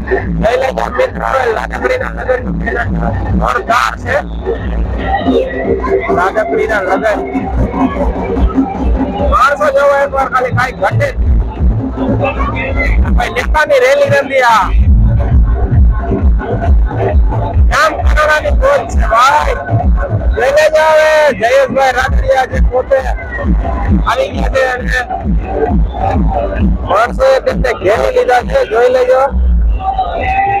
લઈ લેજો મિત્રો લાકડીના લગન જોરદાર છે લાકડીના લગન માણસો જોવો એકવાર ખાલી કાંઈ ઘટે જ નહીં. ભાઈ નેતાની રેલી નથી આ કામ કરવાની કોચ છે ભાઈ લઈ લેજો હવે જયેશભાઈ રાત્રિયા જે પોતે આવી ગયા છે અને માણસોએ તેમને ઘેરી લીધા છે જોઈ લેજો Yeah.